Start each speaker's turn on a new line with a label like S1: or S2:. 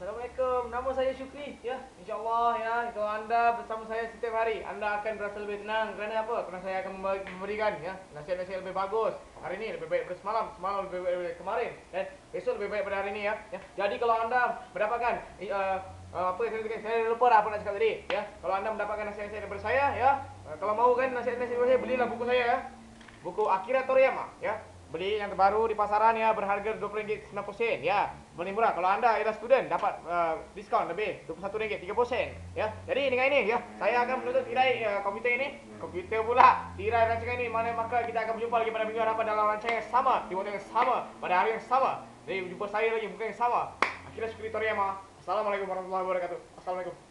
S1: Assalamualaikum. Nama saya Syukri. Ya, insyaAllah ya. Kalau anda bersama saya setiap hari, anda akan berasa lebih tenang. Kerana apa? Kerana saya akan memberikan ya nasihat-nasihat lebih bagus. Hari ini lebih baik daripada semalam, semalam lebih baik daripada kemarin, dan besok lebih baik daripada hari ini ya. ya. Jadi kalau anda mendapatkan uh, uh, apa saya saya lupa dah apa nak cakap tadi. Ya, kalau anda mendapatkan nasihat-nasihat daripada saya, ya, uh, kalau mahu kan nasihat-nasihat saya, belilah buku saya ya. Buku Akira Toriyama ya. Beli yang terbaru di pasaran ya berharga RM20.90 ya. Paling murah kalau anda ialah student dapat uh, diskaun lebih RM21.30 ya. Jadi dengan ini ya saya akan menutup tirai uh, komputer ini. Komputer pula tirai rancangan ini mana maka kita akan berjumpa lagi pada minggu hadapan dalam rancangan yang sama di waktu yang sama pada hari yang sama. Jadi jumpa saya lagi bukan yang sama. Akhirnya Sekretariat Assalamualaikum warahmatullahi wabarakatuh. Assalamualaikum.